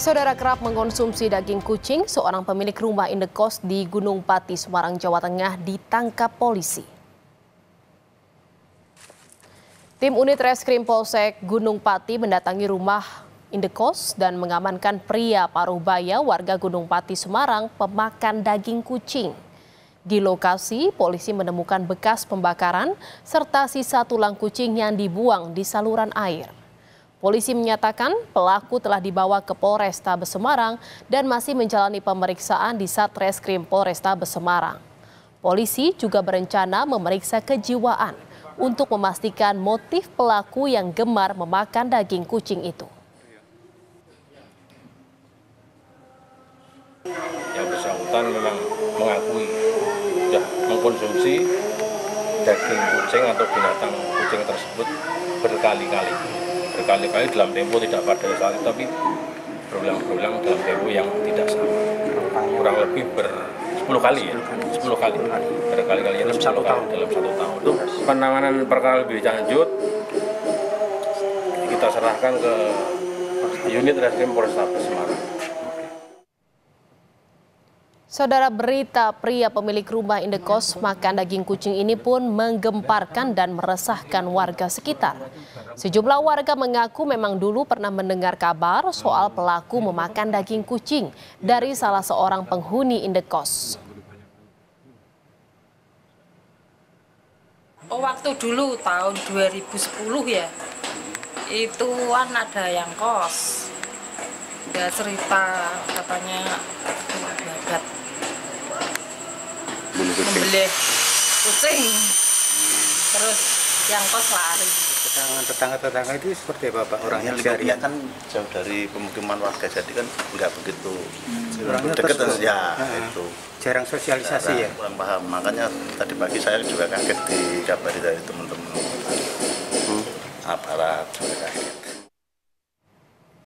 Saudara kerap mengkonsumsi daging kucing, seorang pemilik rumah indekos di Gunung Pati, Semarang, Jawa Tengah ditangkap polisi. Tim unit reskrim Polsek Gunung Pati mendatangi rumah indekos dan mengamankan pria paruh baya warga Gunung Pati, Semarang pemakan daging kucing. Di lokasi, polisi menemukan bekas pembakaran serta sisa tulang kucing yang dibuang di saluran air. Polisi menyatakan pelaku telah dibawa ke Polresta Semarang dan masih menjalani pemeriksaan di Satreskrim Polresta Semarang. Polisi juga berencana memeriksa kejiwaan untuk memastikan motif pelaku yang gemar memakan daging kucing itu. Yang bersangkutan memang mengakui sudah mengkonsumsi daging kucing atau binatang kucing tersebut berkali-kali berkali-kali dalam tempo tidak pada saat itu tapi berulang-ulang dalam tempo yang tidak sama. Kurang lebih ber 10 kali ya? 10 kali. Berkali-kali dalam satu tahun. dalam satu tahun. Untuk penanganan perkara lebih lanjut. Kita serahkan ke unit reskrim Polrestabes Semarang Saudara berita pria pemilik rumah indekos makan daging kucing ini pun menggemparkan dan meresahkan warga sekitar. Sejumlah warga mengaku memang dulu pernah mendengar kabar soal pelaku memakan daging kucing dari salah seorang penghuni indekos. Oh, waktu dulu tahun 2010 ya, itu kan ada yang kos. Dia cerita katanya babat. Membeli kucing. Terus yang kos lari. Tetangga-tetangga itu seperti apa Pak? Orangnya ya, kan jauh dari pemukiman warga jadi kan nggak begitu hmm. orangnya dekat ya nah, itu. Jarang sosialisasi jarang, ya? kurang paham. Makanya tadi pagi saya juga kaget dikabari dari teman-teman. Hmm. aparat juga kaget